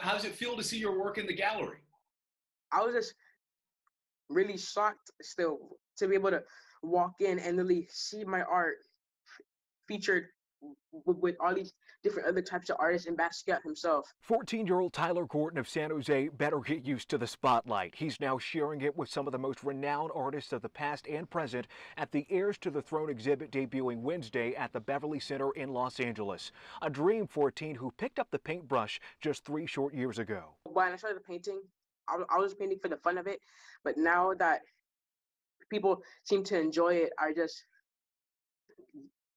How does it feel to see your work in the gallery? I was just really shocked still to be able to walk in and really see my art featured with, with, all these different other types of artists and Basquiat himself. 14-year-old Tyler Gordon of San Jose better get used to the spotlight. He's now sharing it with some of the most renowned artists of the past and present at the Heirs to the Throne exhibit debuting Wednesday at the Beverly Center in Los Angeles. A dream for a teen who picked up the paintbrush just three short years ago. When I started painting, I was, I was painting for the fun of it, but now that people seem to enjoy it, I just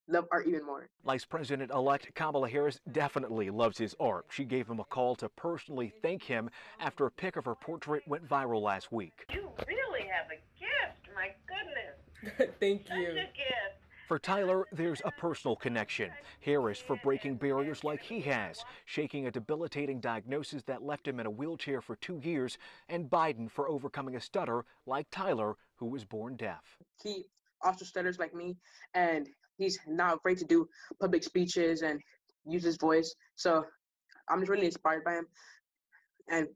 love art even more. Vice President-elect Kamala Harris definitely loves his art. She gave him a call to personally thank him after a pic of her portrait went viral last week. You really have a gift, my goodness. thank Such you. a gift. For Tyler, there's a personal connection. Harris for breaking barriers like he has, shaking a debilitating diagnosis that left him in a wheelchair for two years, and Biden for overcoming a stutter like Tyler, who was born deaf. He also stutters like me, and he's not afraid to do public speeches and use his voice. So I'm just really inspired by him. And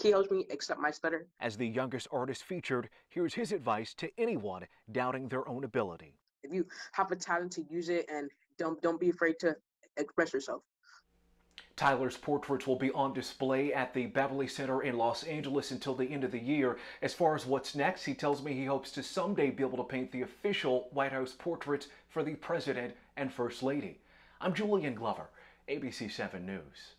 he helps me accept my stutter. As the youngest artist featured, here's his advice to anyone doubting their own ability. If you have a talent to use it and don't don't be afraid to express yourself. Tyler's portraits will be on display at the Beverly Center in Los Angeles until the end of the year. As far as what's next, he tells me he hopes to someday be able to paint the official White House portraits for the President and First Lady. I'm Julian Glover, ABC 7 News.